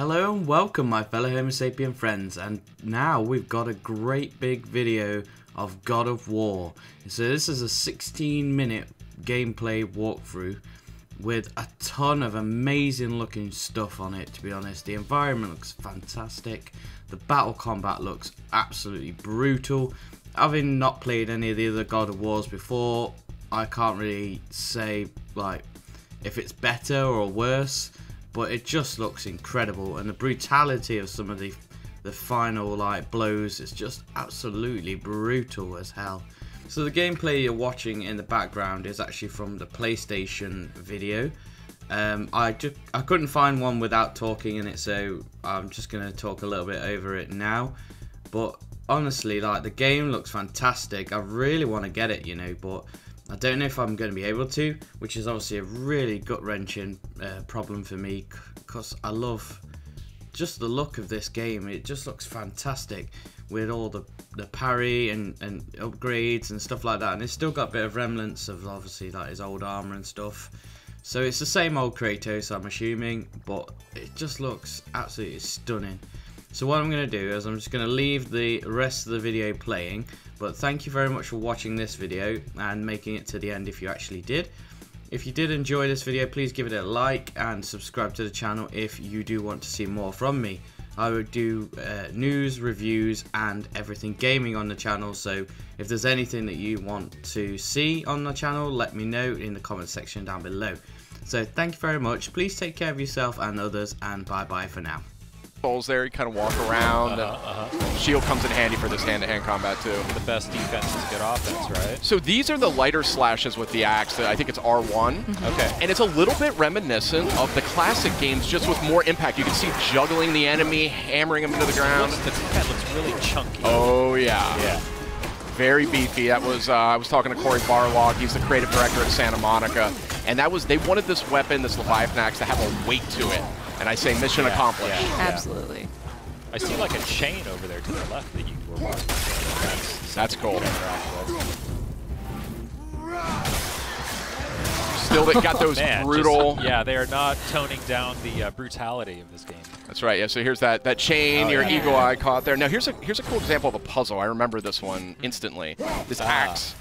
Hello and welcome my fellow Homo sapien friends and now we've got a great big video of God of War. So this is a 16 minute gameplay walkthrough with a ton of amazing looking stuff on it to be honest. The environment looks fantastic, the battle combat looks absolutely brutal. Having not played any of the other God of Wars before, I can't really say like if it's better or worse but it just looks incredible and the brutality of some of the the final like blows is just absolutely brutal as hell. So the gameplay you're watching in the background is actually from the PlayStation video. Um, I just I couldn't find one without talking in it so I'm just gonna talk a little bit over it now. But honestly like the game looks fantastic. I really want to get it you know but I don't know if I'm going to be able to, which is obviously a really gut wrenching uh, problem for me because I love just the look of this game. It just looks fantastic with all the, the parry and, and upgrades and stuff like that. And it's still got a bit of remnants of obviously like his old armor and stuff. So it's the same old Kratos, I'm assuming, but it just looks absolutely stunning. So what I'm going to do is I'm just going to leave the rest of the video playing but thank you very much for watching this video and making it to the end if you actually did. If you did enjoy this video, please give it a like and subscribe to the channel if you do want to see more from me. I would do uh, news, reviews, and everything gaming on the channel. So if there's anything that you want to see on the channel, let me know in the comment section down below. So thank you very much. Please take care of yourself and others, and bye bye for now there. You kind of walk around. Uh -huh, uh -huh. Shield comes in handy for this hand-to-hand -hand combat too. The best defense is good offense, right? So these are the lighter slashes with the axe. I think it's R1. Mm-hmm. Okay. And it's a little bit reminiscent of the classic games, just with more impact. You can see juggling the enemy, hammering him into the ground. The head looks really chunky. Oh yeah. Yeah very beefy. That was uh, I was talking to Cory Barlog. He's the creative director at Santa Monica, and that was they wanted this weapon, this Leviathan axe, to have a weight to it. And I say mission yeah, accomplished. Yeah, Absolutely. I see like a chain over there to the left that you were watching. That's, That's cool. Still they got those Man, brutal. Just, yeah, they are not toning down the uh, brutality of this game. That's right. Yeah. So here's that that chain. Oh, your yeah. eagle eye caught there. Now here's a here's a cool example of a puzzle. I remember this one instantly. This ah. axe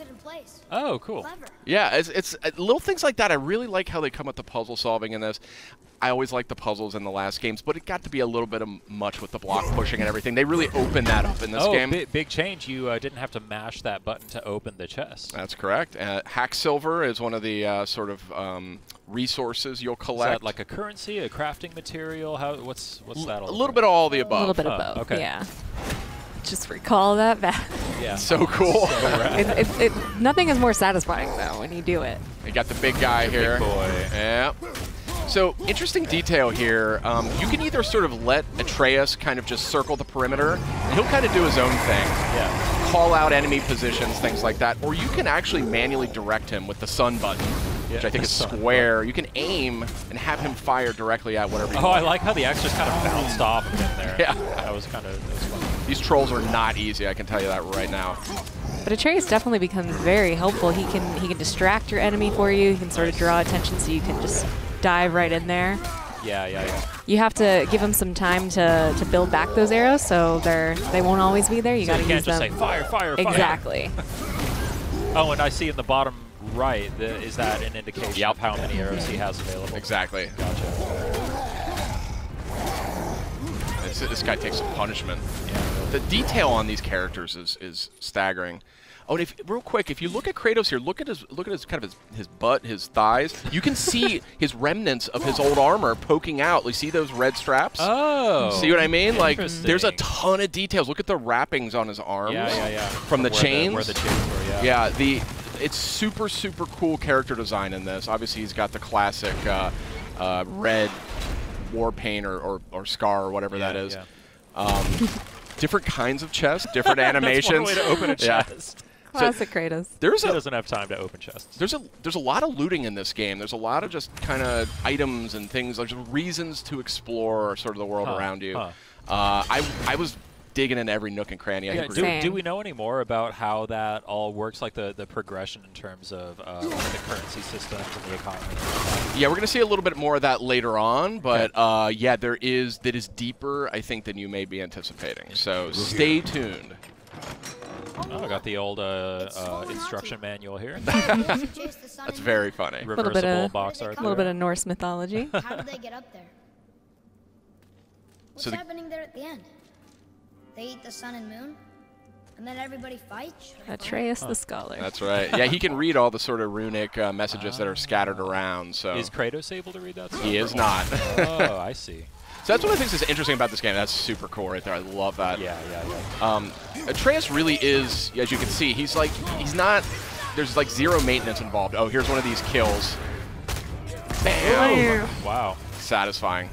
it in place. Oh, cool. Clever. Yeah, it's, it's uh, little things like that. I really like how they come with the puzzle solving in this. I always like the puzzles in the last games, but it got to be a little bit of much with the block pushing and everything. They really opened that up in this oh, game. Big, big change. You uh, didn't have to mash that button to open the chest. That's correct. Uh, Hacksilver is one of the uh, sort of um, resources you'll collect. like a currency, a crafting material? How? What's what's that? All a little bit of all the above. A little bit of both. Okay. Yeah just recall that back. Yeah. So cool. So it, it, it, nothing is more satisfying, though, when you do it. You got the big guy the here. Big boy. Yeah. So, interesting detail here. Um, you can either sort of let Atreus kind of just circle the perimeter, and he'll kind of do his own thing. Yeah. Call out enemy positions, things like that. Or you can actually manually direct him with the son button, yeah, which I think is square. You can aim and have him fire directly at whatever you Oh, want. I like how the axe just kind of bounced off of him there. Yeah. That was kind of fun. These trolls are not easy, I can tell you that right now. But Atreus definitely becomes very helpful. He can he can distract your enemy for you. He can sort of draw attention so you can just dive right in there. Yeah, yeah, yeah. You have to give them some time to, to build back those arrows, so they're they won't always be there. You so got to use them. Say, fire, fire, fire. Exactly. oh, and I see in the bottom right, the, is that an indication yep. of how many arrows he has available? Exactly. Gotcha. This, this guy takes some punishment. Yeah. The detail on these characters is, is staggering. Oh, and if real quick, if you look at Kratos here, look at his look at his kind of his, his butt, his thighs. You can see his remnants of his old armor poking out. You see those red straps? Oh. See what I mean? Like there's a ton of details. Look at the wrappings on his arms. Yeah, yeah, yeah. From the chains. The, the chains were, yeah. Yeah, the it's super super cool character design in this. Obviously, he's got the classic uh, uh, red war paint or, or, or scar or whatever yeah, that is. Um, different kinds of chests, different animations. That's one way to open a chest. Yeah. Classic so Kratos. There's he a, doesn't have time to open chests. There's a there's a lot of looting in this game. There's a lot of just kind of items and things. There's reasons to explore sort of the world huh. around you. Huh. Uh, I I was digging in every nook and cranny. I Yeah, think we're do, do we know any more about how that all works, like the, the progression in terms of uh, the currency system and the economy? Yeah, we're going to see a little bit more of that later on, but uh, yeah, there is that is deeper, I think, than you may be anticipating. So stay tuned. Oh, I got the old uh, uh, instruction manual here. That's very funny. Reversible bit of- box art. A little bit of Norse mythology. How did they get up there? What's So the- happening there at the end? They eat the sun and moon, and then everybody fights. Atreus the scholar. That's right. Yeah, he can read all the sort of runic uh, messages that are scattered around. So Is Kratos able to read that? Stuff? he is not. oh, I see. So that's one of the things that's interesting about this game. That's super cool right there. I love that. Yeah, yeah, yeah. Um, Atreus really is, as you can see, he's like, he's not, there's like zero maintenance involved. Oh, here's one of these kills. Bam! Wow. Satisfying.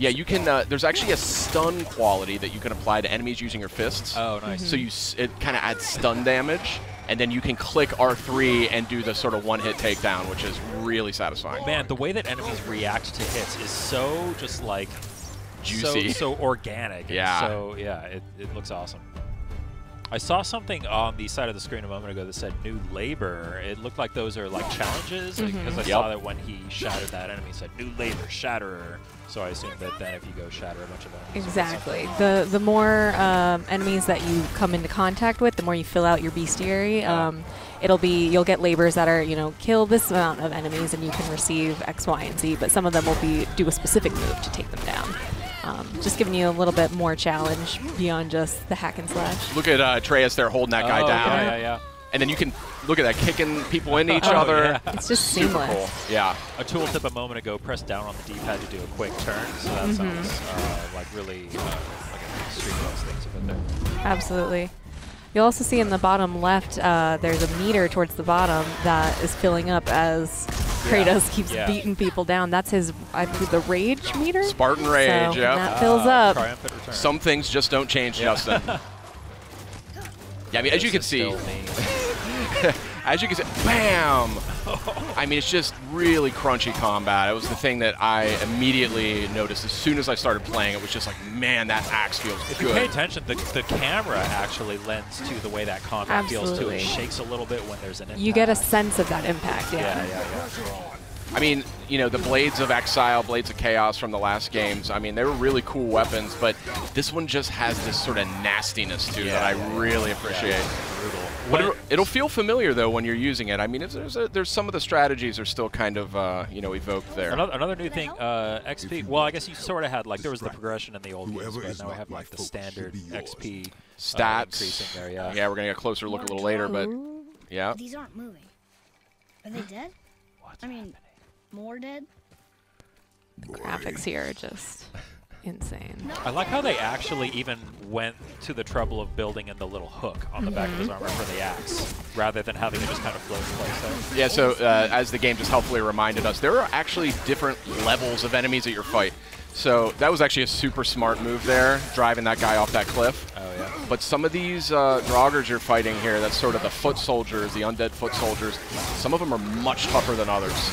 Yeah, you can, uh, there's actually a stun quality that you can apply to enemies using your fists. Oh, nice. So you, it kind of adds stun damage, and then you can click R3 and do the sort of one-hit takedown, which is really satisfying. Man, the way that enemies react to hits is so just like Juicy. so, so organic. Yeah. So yeah, it, it looks awesome. I saw something on the side of the screen a moment ago that said "new labor." It looked like those are like challenges because I saw that when he shattered that enemy, it said "new labor, shatterer." So I assume that then if you go shatter a bunch of enemies, Exactly. The the more um, enemies that you come into contact with, the more you fill out your bestiary. Um, it'll be you'll get labors that are you know kill this amount of enemies and you can receive X, Y, and Z. But some of them will be do a specific move to take them down. Um, just giving you a little bit more challenge beyond just the hack and slash. Look at uh, Atreus there holding that guy Oh, down. Yeah, yeah, yeah. And then you can look at that, kicking people into each Oh, other. yeah. It's just Super seamless. cool. Yeah. A tooltip a moment ago, press down on the D-pad to do a quick turn. So that sounds uh, like really uh, like a streamless things a bit there. Absolutely. You'll also see in the bottom left, uh, there's a meter towards the bottom that is filling up as Kratos keeps Yeah. beating people down. That's his, I believe, the rage meter. Spartan Rage, so yeah. that fills Ah, up. Some things just don't change, Justin. yeah, I mean, as you can see, still me. As you can see, bam! I mean, it's just really crunchy combat. It was the thing that I immediately noticed as soon as I started playing. It was just like, man, that axe feels good. If you pay attention, the, the camera actually lends to the way that combat feels too. It shakes a little bit when there's an impact. You get a sense of that impact, yeah. Yeah, yeah, yeah. I mean, you know, the Blades of Exile, Blades of Chaos from the last games, I mean, they were really cool weapons, but this one just has this sort of nastiness to it that I Yeah. really appreciate. Brutal. But it'll, it'll feel familiar though when you're using it. I mean, it's, there's a, there's some of the strategies are still kind of uh, you know evoked there. Another, another new thing, uh, XP. Well, I guess you sort of had like there was the progression in the old games, but now we have like the standard should be yours. XP uh, Stats. increasing there. Yeah. Yeah, we're gonna get a closer look a little later, but yeah. These aren't moving. Are they dead? What's I mean, more dead? Graphics here are just insane. I like how they actually even went to the trouble of building in the little hook on the back of his Mm-hmm. armor for the axe, rather than having it just kind of float in place there. Yeah, so uh, as the game just helpfully reminded us, there are actually different levels of enemies at your fight. So that was actually a super smart move there, driving that guy off that cliff. Oh yeah. But some of these uh, Draugrs you're fighting here, that's sort of the foot soldiers, the undead foot soldiers, some of them are much tougher than others.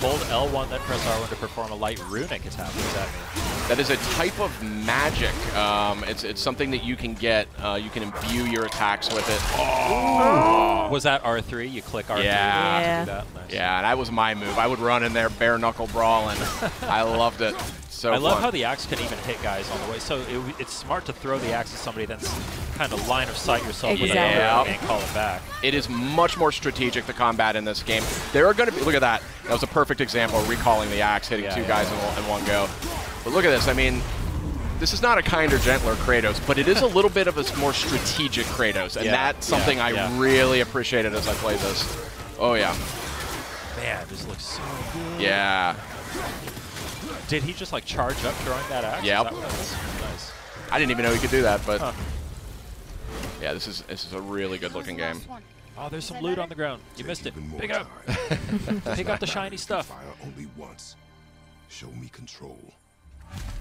Hold L1, then press R1 to perform a light runic attack. What does that mean? That is a type of magic. Um, it's, it's something that you can get. Uh, you can imbue your attacks with it. Oh. Was that R3? You click R3 Yeah. to do that? Nice. Yeah, that was my move. I would run in there bare knuckle brawling. I loved it. So I love how the axe can even hit guys on the way. So it, it's smart to throw the axe at somebody, that's kind of line of sight yourself with it Exactly. and call it back. It is much more strategic, the combat in this game. There are going to be, look at that. That was a perfect example of recalling the axe, hitting Yeah, two yeah, guys in, one, in one go. But look at this. I mean, this is not a kinder, gentler Kratos, but it is a little bit of a more strategic Kratos. And Yeah, that's something yeah, I yeah. really appreciated as I played this. Oh, yeah. Man, this looks so good. Yeah. Did he just like charge up throwing that axe? Is Yep. that what that is? Nice. I didn't even know he could do that, but Huh. yeah, this is this is a really good looking game. Oh, there's some loot on the ground. You missed it. Even more Pick up. time. Pick up the shiny stuff. Fire only once. Show me control.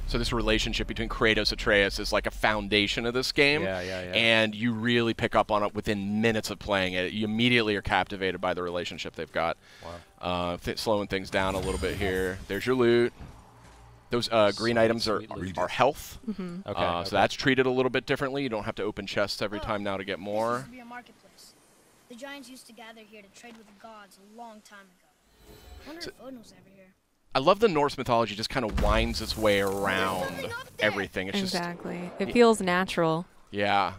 So this relationship between Kratos and Atreus is like a foundation of this game. Yeah, yeah, yeah. And you really pick up on it within minutes of playing it. You immediately are captivated by the relationship they've got. Wow. Uh, th- slowing things down a little bit here. There's your loot. Those uh, green Sweet, items are, sweet loot. are health. Mm-hmm. Okay. Uh, okay. So that's treated a little bit differently. You don't have to open chests every time now to get This more. used to be a marketplace. The giants used to gather here to trade with the gods a long time ago. I wonder So- if Odin was ever here. I love the Norse mythology just kind of winds its way around everything. It's just Exactly. It feels natural. yeah.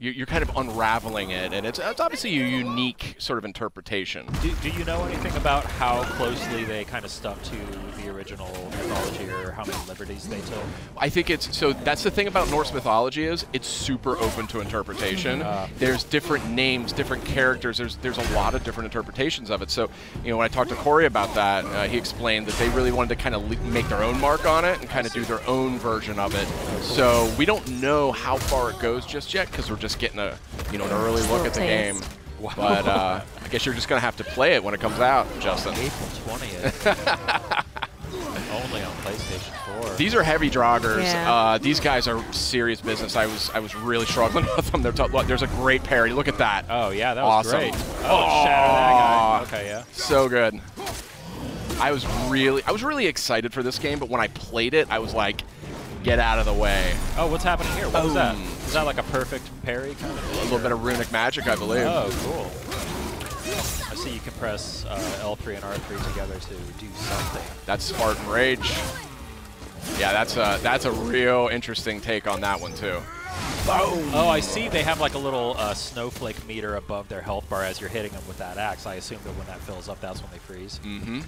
You- You're kind of unraveling it, and it's, it's obviously a unique sort of interpretation. Do, do you know anything about how closely they kind of stuck to the original mythology or how many liberties they took? I think it's so that's the thing about Norse mythology is it's super open to interpretation. Ah. there's different names, different characters. There's there's a lot of different interpretations of it. So you know when I talked to Cory about that, uh, he explained that they really wanted to kind of make their own mark on it and kind of do their own version of it. So we don't know how far it goes just yet because we're just getting a you know an early look at the Taste. game. But uh, I guess you're just gonna have to play it when it comes out, Justin. April 20th. Only on PlayStation 4. These are heavy joggers. Yeah. Uh, these guys are serious business. I was I was really struggling with them. They're look, there's a great parry. Look at that. oh, yeah, that was Awesome. great. Oh, shatter that guy. Okay, yeah. So good. I was really I was really excited for this game, but when I played it, I was like, get out of the way. Oh, what's happening here? What was that? Boom. Is that like a perfect parry kind of A thing? little bit of runic magic, I believe. Oh, cool. I see you can press uh, L3 and R3 together to do something. That's Spartan Rage. Yeah, that's a that's a real interesting take on that one too. Boom. Oh, I see they have like a little uh, snowflake meter above their health bar as you're hitting them with that axe. I assume that when that fills up, that's when they freeze. Mm-hmm.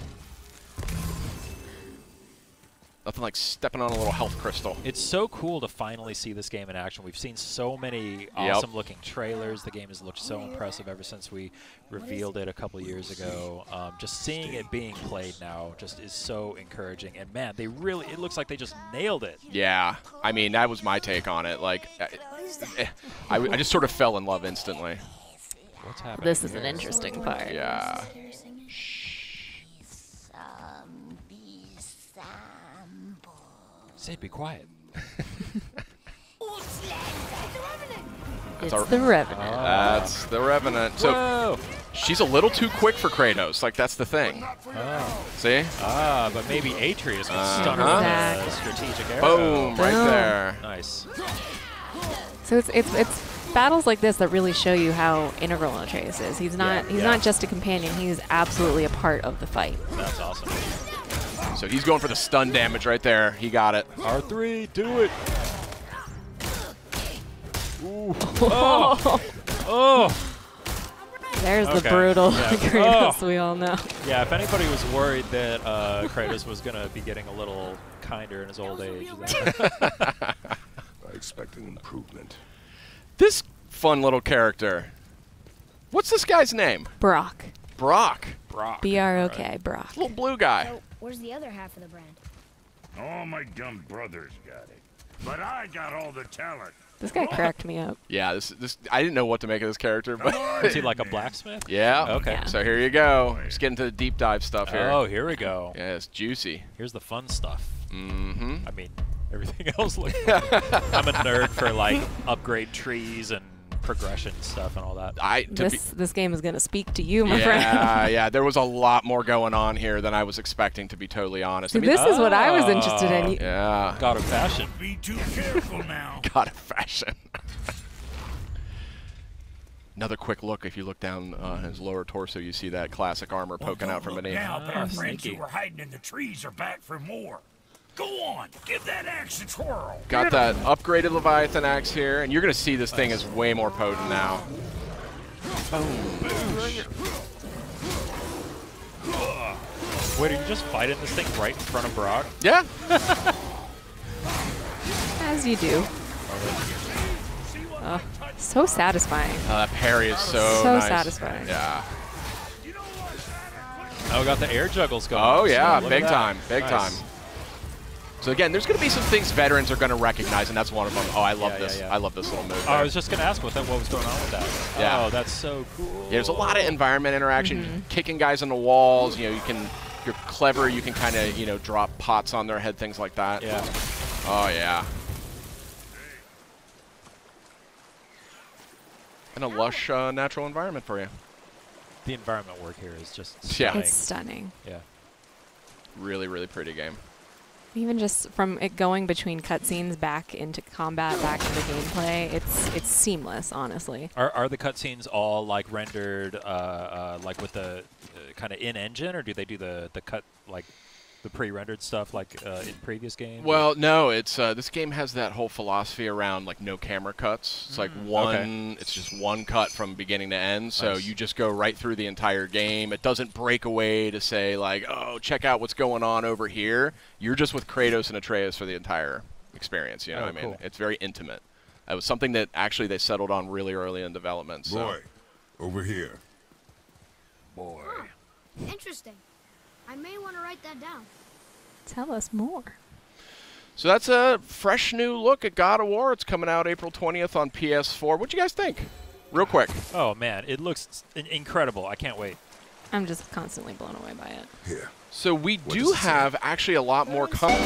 Nothing like stepping on a little health crystal. It's so cool to finally see this game in action. We've seen so many awesome looking trailers. The game has looked so impressive ever since we revealed it a couple years ago. Um, just seeing it being played now just is so encouraging. And man, they really, it looks like they just nailed it. Yeah, I mean that was my take on it. Like, I, I, I just sort of fell in love instantly. What's happening? This is an interesting part. Yeah. Sid, be quiet. It's our- the Revenant. That's the Revenant. So Whoa! she's a little too quick for Kratos. Like that's the thing. Oh. See? Ah, but maybe Atreus can stun her Uh-huh. with a strategic arrow. Boom! Right Boom. there. Nice. So it's it's it's battles like this that really show you how integral Atreus is. He's not Yeah, he's yeah. not just a companion. He's absolutely a part of the fight. That's awesome. So he's going for the stun damage right there. He got it. R3, do it. Ooh. Oh. oh. There's the brutal Yeah. Kratos Oh. we all know. Yeah, if anybody was worried that uh, Kratos was going to be getting a little kinder in his old age, I expect an improvement. This fun little character. What's this guy's name? Brok. Brok. Brok. B R O K. Brok. Little blue guy. So, where's the other half of the brand? All my dumb brothers got it. But I got all the talent. This guy cracked me up. Yeah, this this I didn't know what to make of this character, but Is he like a blacksmith? yeah. Okay. Yeah. So here you go. Just getting to the deep dive stuff here. Oh, here we go. Yeah, it's juicy. Here's the fun stuff. Mm-hmm. I mean, everything else looks. I'm a nerd for like upgrade trees and progression stuff and all that. I to This this game is gonna speak to you, be, my friend. yeah, yeah. There was a lot more going on here than I was expecting. To be totally honest. See, I mean, this is what I was interested in. Oh. Yeah. God of fashion. Be too careful now. God of fashion. Another quick look. If you look down uh, his lower torso, you see that classic armor poking out from Look beneath. Now, but our friends sneaky. who were hiding in the trees are back for more. Go on, give that axe a twirl. Got that upgraded Leviathan axe here, and you're gonna see this thing is way more potent now. Wait, are you just fighting this thing right in front of Brok? Yeah. As you do. Oh, so satisfying. Uh, that parry is so So nice. satisfying. Yeah. Oh, got the air juggles going. Oh on, so yeah, big time, big Nice. time. So again, there's going to be some things veterans are going to recognize, and that's one of them. Oh, I love Yeah, yeah, this. yeah. I love this little move. Oh, I was just gonna ask what that what was going on with that. Yeah. Oh, that's so cool. Yeah, there's a lot of environment interaction, kicking guys on the walls. You know, you can, if you're clever, you can kind of, you know, drop pots on their head, things like that. Yeah. Oh yeah. And a lush uh, natural environment for you. The environment work here is just Yeah. It's stunning. Yeah. Really, really pretty game. Even just from it going between cutscenes back into combat, back into gameplay, it's it's seamless, honestly. Are, are the cutscenes all like rendered, uh, uh, like with the uh, kind of in engine, or do they do the the cut like the pre-rendered stuff like uh, in previous games? Well, no, it's uh, this game has that whole philosophy around like no camera cuts. It's like one, okay. it's just one cut from beginning to end. So Nice. you just go right through the entire game. It doesn't break away to say like, oh, check out what's going on over here. You're just with Kratos and Atreus for the entire experience. You know Oh, what I mean? cool. It's very intimate. It was something that actually they settled on really early in development. So. Boy, over here. Boy. Interesting. I may want to write that down. Tell us more. So that's a fresh new look at God of War. It's coming out April 20th on PS4. What do you guys think? Real quick. Oh man, it looks in- incredible. I can't wait. I'm just constantly blown away by it. Here. So we What do does it say? have actually a lot more coming.